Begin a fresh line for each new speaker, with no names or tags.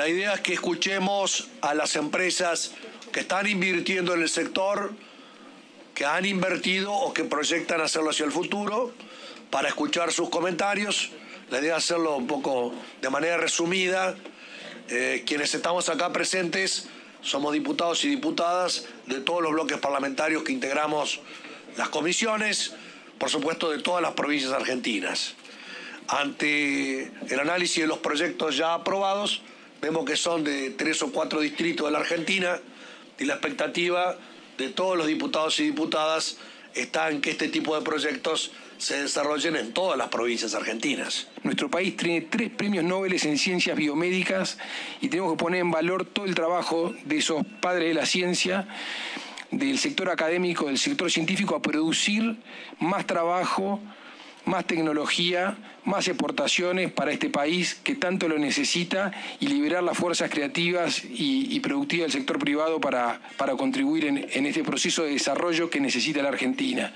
La idea es que escuchemos a las empresas que están invirtiendo en el sector, que han invertido o que proyectan hacerlo hacia el futuro, para escuchar sus comentarios. La idea es hacerlo un poco de manera resumida. Eh, quienes estamos acá presentes somos diputados y diputadas de todos los bloques parlamentarios que integramos las comisiones, por supuesto de todas las provincias argentinas. Ante el análisis de los proyectos ya aprobados, vemos que son de tres o cuatro distritos de la Argentina y la expectativa de todos los diputados y diputadas está en que este tipo de proyectos se desarrollen en todas las provincias argentinas.
Nuestro país tiene tres premios Nobel en ciencias biomédicas y tenemos que poner en valor todo el trabajo de esos padres de la ciencia del sector académico, del sector científico, a producir más trabajo, más tecnología, más exportaciones para este país que tanto lo necesita y liberar las fuerzas creativas y, productivas del sector privado para, para contribuir en, en este proceso de desarrollo que necesita la Argentina.